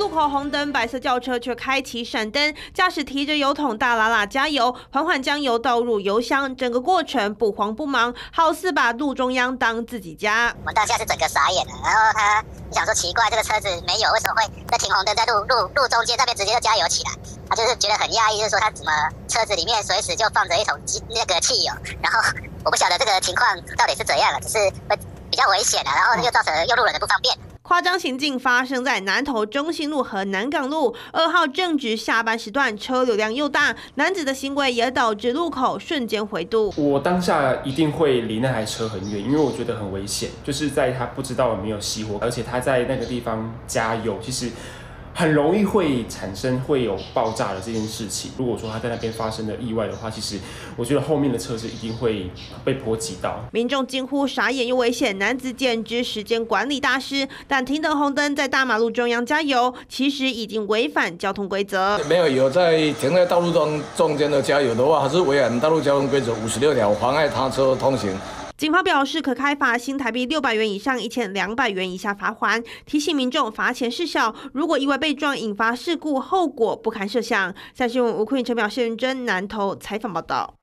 路口红灯，白色轿车却开启闪灯，驾驶提着油桶大拉拉加油，缓缓将油倒入油箱，整个过程不慌不忙，好似把路中央当自己家。我当下是整个傻眼了，然后他想说奇怪，这个车子没有，为什么会在停红灯，在路路路中间那边直接就加油起来？他就是觉得很讶异，就是说他怎么车子里面随时就放着一桶那个汽油，然后我不晓得这个情况到底是怎样了，只是会比较危险的，然后又造成用路人的不方便。夸张行径发生在南投中心路和南港路二号正值下班时段，车流量又大，男子的行为也导致路口瞬间回堵。我当下一定会离那台车很远，因为我觉得很危险，就是在他不知道有没有熄火，而且他在那个地方加油，其实。很容易会产生会有爆炸的这件事情。如果说他在那边发生了意外的话，其实我觉得后面的车子一定会被波及到。民众惊呼傻眼又危险，男子简直时间管理大师。但停等红灯在大马路中央加油，其实已经违反交通规则。没有有在停在道路中中间的加油的话，还是违反道路交通规则五十六条，妨碍他车通行。警方表示，可开罚新台币六百元以上一千两百元以下罚款，提醒民众罚钱事小，如果意外被撞引发事故，后果不堪设想。三新闻吴坤陈表谢认真南投采访报道。